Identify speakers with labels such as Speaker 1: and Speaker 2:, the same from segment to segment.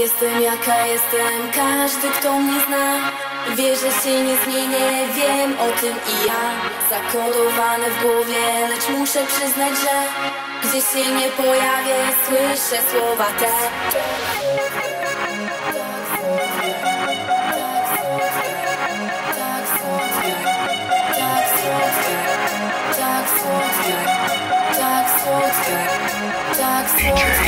Speaker 1: Jestem jaka jestem, każdy kto mnie zna Wie, że się nie zmienię, wiem o tym i ja Zakodowane w głowie, lecz muszę przyznać, że Gdzie się nie pojawię, słyszę słowa te Tak słodkie, tak słodkie, tak słodkie,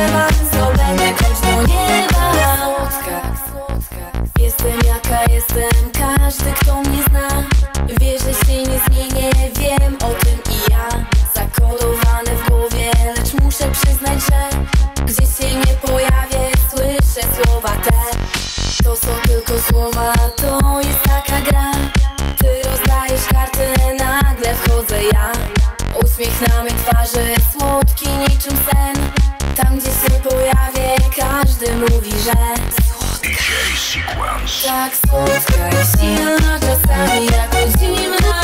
Speaker 1: Gdy trzeba zdobędę kończ do nieba Słodka, słodka Jestem jaka jestem, każdy kto mnie zna Wie, że się nie zmienię, wiem o tym i ja Zakodowane w głowie, lecz muszę przyznać, że Gdzie się nie pojawię, słyszę słowa te. To są tylko słowa, to jest taka gra. Ty rozdajesz karty, nagle wchodzę ja. Uśmiech na mej twarzy, słodki niczym sen tam gdzie się pojawię każdy mówi, że
Speaker 2: DJ
Speaker 1: Tak słodka i silna no czasami jako zimna.